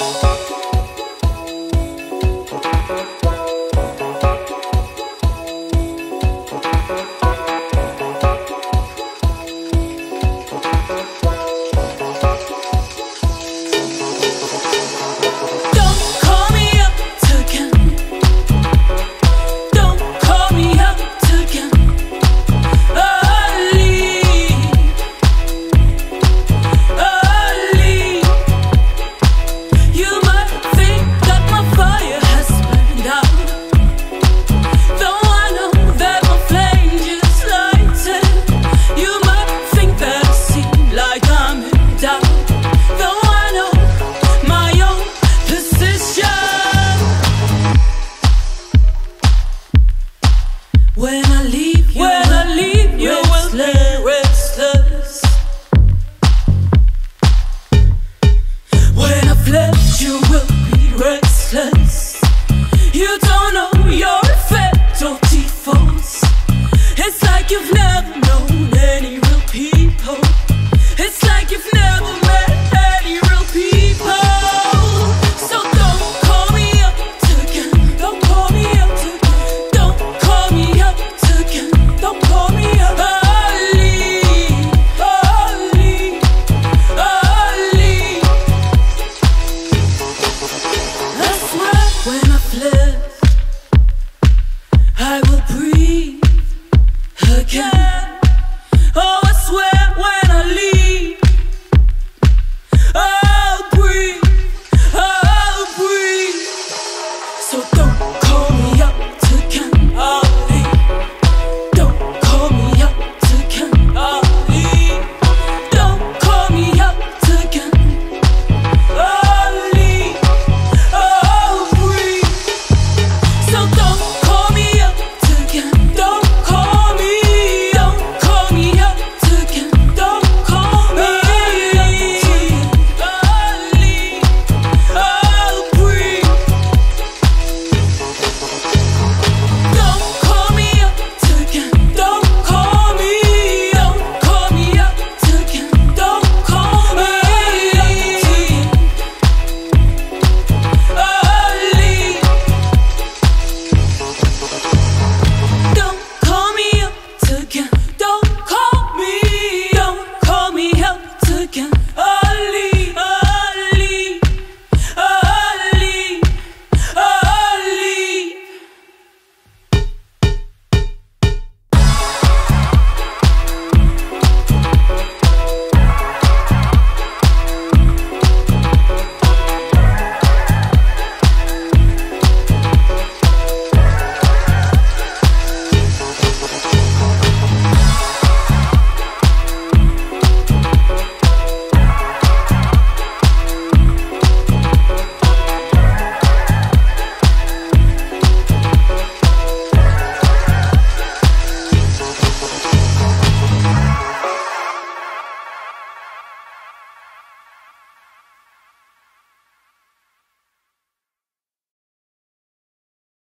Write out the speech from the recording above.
Thank You don't know your. It's like you've never I will breathe again.